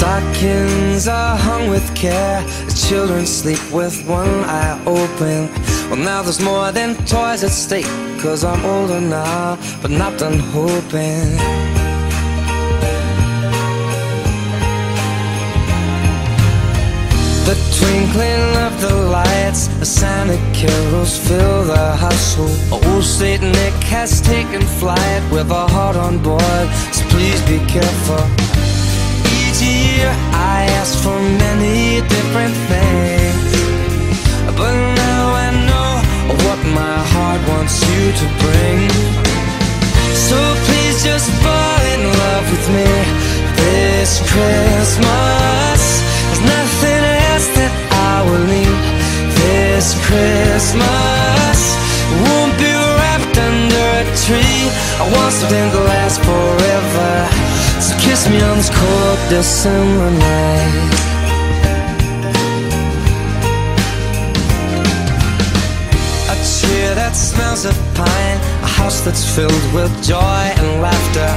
curtains are hung with care. The children sleep with one eye open. Well, now there's more than toys at stake. Cause I'm older now, but not done hoping. The twinkling of the lights, the Santa carols fill the household. Old Saint Nick has taken flight with a heart on board, so please be careful. Year I ask for many different things, but now I know what my heart wants you to bring. So please just fall in love with me this Christmas. There's nothing else that I will need this Christmas. Won't be wrapped under a tree. I want something to last forever. On this cold December night. A tree that smells of pine, a house that's filled with joy and laughter.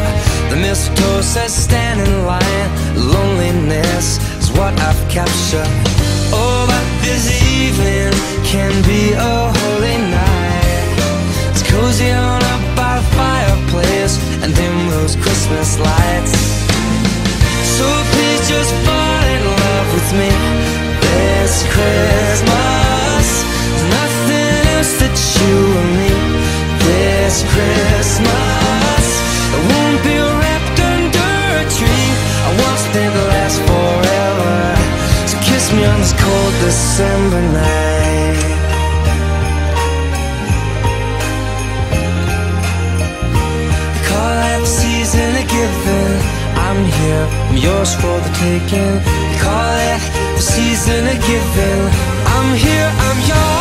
The mistletoe says stand in line. Loneliness is what I've captured. Oh, but this evening can be a holy night. It's cozy on up by fireplace and dim those Christmas lights. So please just fall in love with me this Christmas. Nothing else that you need this Christmas. I won't be wrapped under a tree. I last forever. So kiss me on this cold December night. Here, I'm yours for the taking. Call it the season of giving. I'm here, I'm yours.